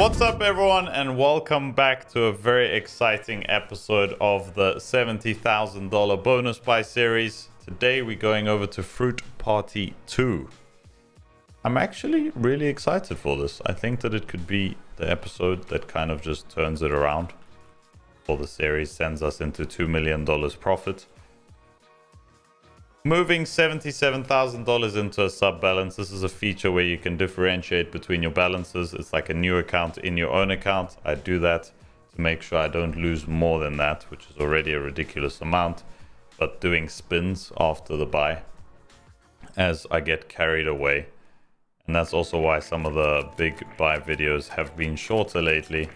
What's up everyone and welcome back to a very exciting episode of the $70,000 bonus buy series. Today we're going over to Fruit Party 2. I'm actually really excited for this. I think that it could be the episode that kind of just turns it around. For the series sends us into $2 million profit. Moving $77,000 into a sub balance. This is a feature where you can differentiate between your balances. It's like a new account in your own account. I do that to make sure I don't lose more than that, which is already a ridiculous amount. But doing spins after the buy as I get carried away. And that's also why some of the big buy videos have been shorter lately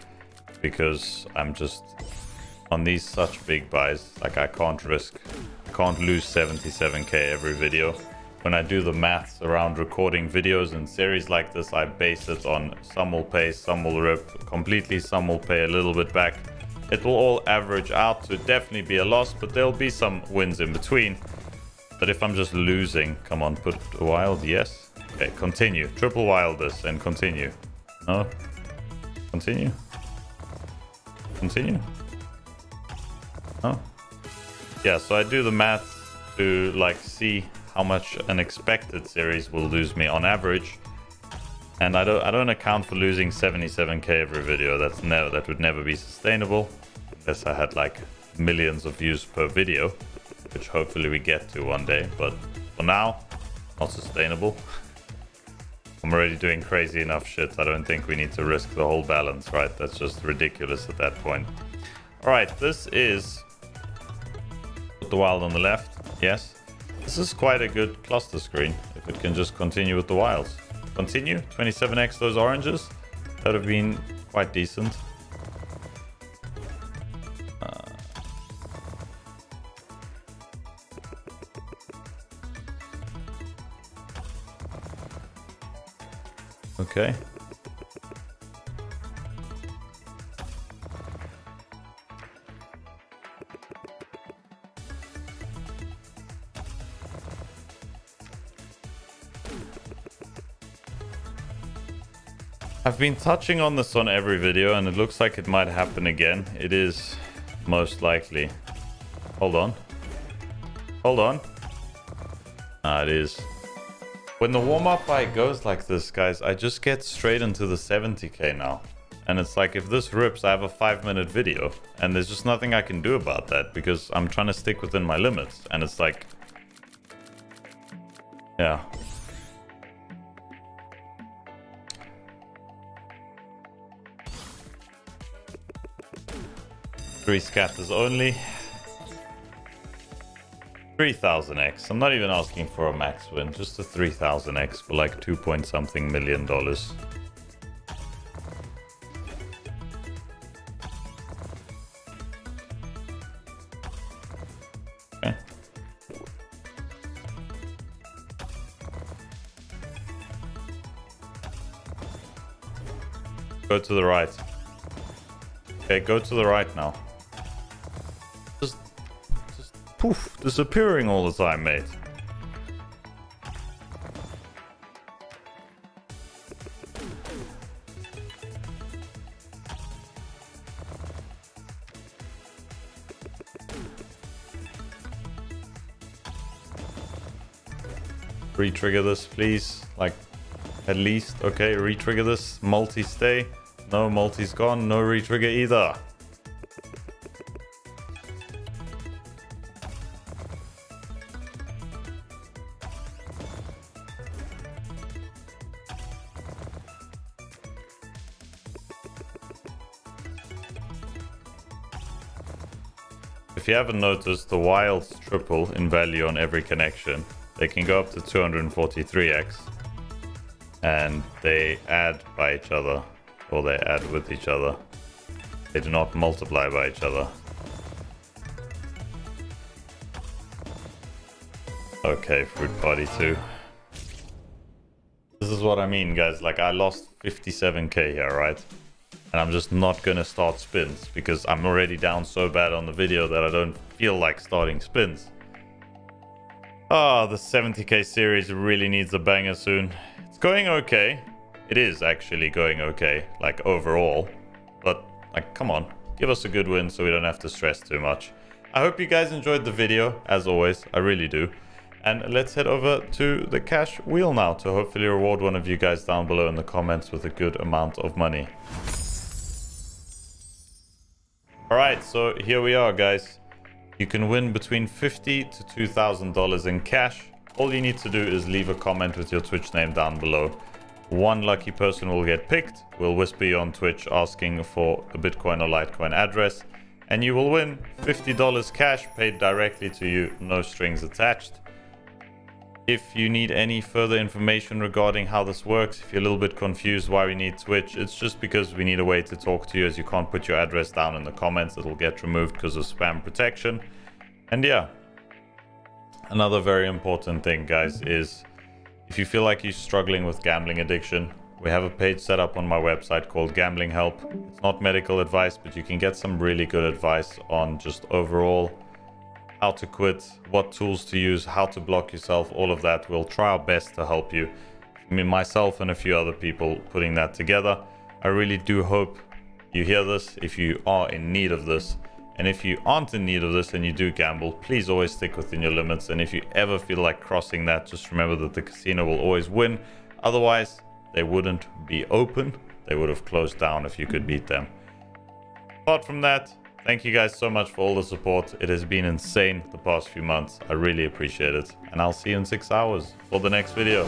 because I'm just on these such big buys, like I can't risk can't lose 77k every video. When I do the maths around recording videos and series like this, I base it on some will pay, some will rip completely, some will pay a little bit back. It will all average out to definitely be a loss, but there'll be some wins in between. But if I'm just losing, come on, put a wild, yes. Okay, continue. Triple wild this and continue. No? Continue? Continue? No? Yeah, so I do the math to like see how much an expected series will lose me on average. And I don't I don't account for losing 77k every video. That's never that would never be sustainable. Unless I had like millions of views per video, which hopefully we get to one day, but for now, not sustainable. I'm already doing crazy enough shit. I don't think we need to risk the whole balance, right? That's just ridiculous at that point. All right, this is the wild on the left. Yes. This is quite a good cluster screen. If it can just continue with the wilds. Continue. 27x those oranges. That have been quite decent. Uh, okay. I've been touching on this on every video and it looks like it might happen again. It is most likely. Hold on. Hold on. Ah, it is. When the warm-up buy goes like this, guys, I just get straight into the 70k now. And it's like, if this rips, I have a 5-minute video. And there's just nothing I can do about that because I'm trying to stick within my limits. And it's like... Yeah, Three scatters only. 3000x. I'm not even asking for a max win, just a 3000x for like 2 point something million dollars. Okay. Go to the right. Okay, go to the right now. Poof, disappearing all the time, mate. Re-trigger this, please. Like, at least. Okay, re-trigger this. Multi-stay. No, multi's gone. No re-trigger either. If you haven't noticed, the wilds triple in value on every connection. They can go up to 243x. And they add by each other. Or they add with each other. They do not multiply by each other. Okay, Fruit Party 2. This is what I mean, guys. Like, I lost 57k here, right? And I'm just not gonna start spins because I'm already down so bad on the video that I don't feel like starting spins. Ah, oh, the 70k series really needs a banger soon. It's going okay. it is actually going okay, like overall. But like, come on, give us a good win so we don't have to stress too much. I hope you guys enjoyed the video, as always, I really do. And let's head over to the cash wheel now to hopefully reward one of you guys down below in the comments with a good amount of money. Alright, so here we are guys. You can win between 50 to $2,000 in cash. All you need to do is leave a comment with your Twitch name down below. One lucky person will get picked. We'll whisper you on Twitch asking for a Bitcoin or Litecoin address. And you will win $50 cash paid directly to you, no strings attached. If you need any further information regarding how this works, if you're a little bit confused why we need Twitch, it's just because we need a way to talk to you as you can't put your address down in the comments. It'll get removed because of spam protection. And yeah, another very important thing, guys, is if you feel like you're struggling with gambling addiction, we have a page set up on my website called Gambling Help. It's not medical advice, but you can get some really good advice on just overall how to quit, what tools to use, how to block yourself, all of that. We'll try our best to help you. I mean, myself and a few other people putting that together. I really do hope you hear this if you are in need of this. And if you aren't in need of this and you do gamble, please always stick within your limits. And if you ever feel like crossing that, just remember that the casino will always win. Otherwise, they wouldn't be open. They would have closed down if you could beat them. Apart from that, Thank you guys so much for all the support. It has been insane the past few months. I really appreciate it. And I'll see you in six hours for the next video.